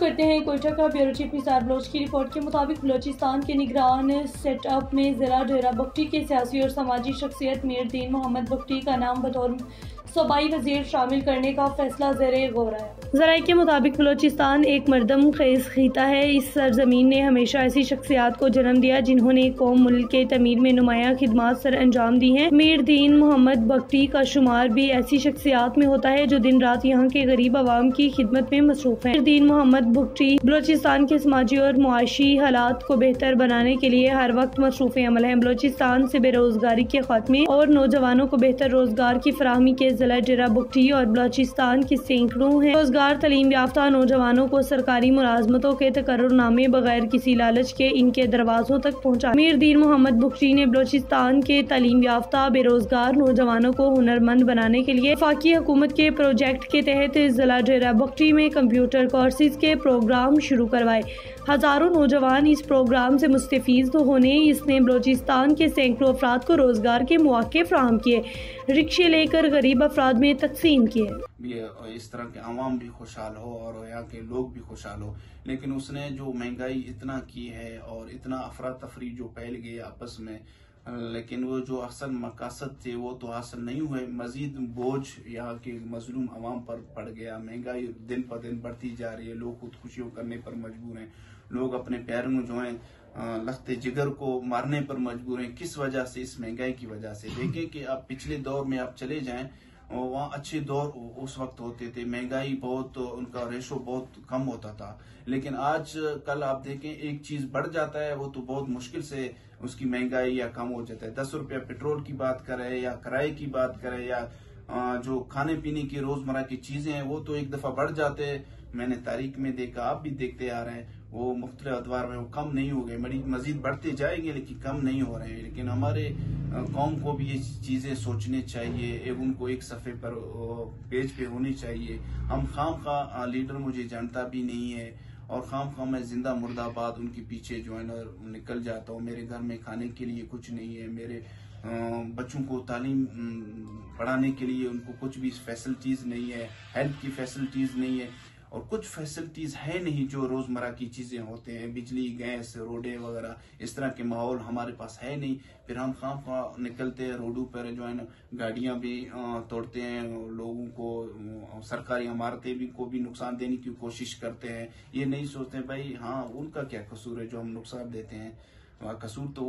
कोयटा का bureau chief Nisar Baloch की report के मुताबिक बलोचिस्तान के निगरान सेटअप में जिला डेरा बख्टी के सियासी और समाजी शख्सियत मीरदीन मोहम्मद बख्टी का नाम बतौर सूबाई वज़ीर शामिल करने का फैसला जेर गौर है। जराये के मुताबिक बलोचिस्तान एक मरदम खेज खीता है। इस सरजमीन ने हमेशा ऐसी शख्सियात को जन्म दिया जिन्होंने कौम मुल्क के तमीर में नुमाया खिदमात सर अंजाम दी हैं। मीर दीन मोहम्मद बख्ती का शुमार भी ऐसी शख्सियात में होता है जो दिन रात यहाँ के गरीब आवाम की खिदमत में मसरूफ है। मीर दीन मोहम्मद बख्ती बलोचिस्तान के समाजी और मुआशी हालात को बेहतर बनाने के लिए हर वक्त मसरूफ अमल है। बलोचिस्तान से बेरोजगारी के खात्मे और नौजवानों को बेहतर रोज़गार की फराहमी के जिला डेरा बुकटी और बलोचिस्तान की सैकड़ों है। रोज़गार, तलीम याफ्ता नौजवानों को सरकारी मुलाजमतों के तकरनामे बगैर किसी लालच के इनके दरवाजों तक पहुँचा। मीर दीन मोहम्मद बुकटी ने बलोचिस्तान के तलीम याफ्ता बेरोजगार नौजवानों को हुनरमंद बनाने के लिए फाकी हुकूमत के प्रोजेक्ट के तहत जिला डेरा बुकटी में कंप्यूटर कोर्सेज के प्रोग्राम शुरू करवाए। हज़ारों नौजवान इस प्रोग्राम से मुस्तफ़ तो होने इसने बलोचिस्तान के सैकड़ों अफराद को रोज़गार के मौके फ्राहम किए, रिक्शे लेकर गरीब अफराद में तकसीम किए। इस तरह के आवाम भी खुशहाल हो और यहाँ के लोग भी खुशहाल हो। लेकिन उसने जो महँगाई इतना की है और इतना अफरा तफरी जो फैल गई आपस में लेकिन वो जो असल मकासद थे, वो तो हासिल नहीं हुए। मजीद बोझ यहाँ के मजलूम आवाम पर पड़ गया। महँगाई दिन पर दिन बढ़ती जा रही है। लोग खुदकुशियों करने पर मजबूर हैं। लोग अपने पैरों में जो है लखते जिगर को मारने पर मजबूर हैं। किस वजह से? इस महँगाई की वजह से। देखें कि आप पिछले दौर में आप चले जाएँ वहाँ अच्छे दौर उस वक्त होते थे। महँगाई बहुत, उनका रेशो बहुत कम होता था। लेकिन आज कल आप देखें, एक चीज़ बढ़ जाता है, वो तो बहुत मुश्किल से उसकी महँगाई या कम हो जाता है। दस रुपया पेट्रोल की बात करें या किराए की बात करें या जो खाने पीने की रोज़मर्रा की चीज़ें हैं, वो तो एक दफ़ा बढ़ जाते हैं। मैंने तारीख में देखा, आप भी देखते आ रहे हैं। वो मुख्त अदवार में वो कम नहीं हो गए। मजीद बढ़ते जाएँगे, लेकिन कम नहीं हो रहे हैं। लेकिन हमारे कौम को भी ये चीज़ें सोचने चाहिए उनको एक सफ़े पर पेज पे होनी चाहिए। हम खाम खा लीडर मुझे जानता भी नहीं है, और खाम खाम मैं ज़िंदा मुर्दाबाद उनके पीछे जो है ना, निकल जाता हूँ। मेरे घर में खाने के लिए कुछ नहीं है। मेरे बच्चों को तालीम पढ़ाने के लिए उनको कुछ भी फैसिलिटीज़ नहीं है हेल्थ की फैसिलिटीज़ नहीं है। और कुछ फैसिलिटीज़ है नहीं जो रोज़मर्रा की चीज़ें होते हैं, बिजली, गैस, रोडे वगैरह, इस तरह के माहौल हमारे पास है नहीं। फिर हम खाम खा निकलते हैं, रोडों पर जो है ना, गाड़ियाँ भी तोड़ते हैं, लोगों को सरकारी इमारतें भी को भी नुकसान देने की कोशिश करते हैं। ये नहीं सोचते भाई हाँ उनका क्या कसूर है जो हम नुकसान देते हैं? कसूर तो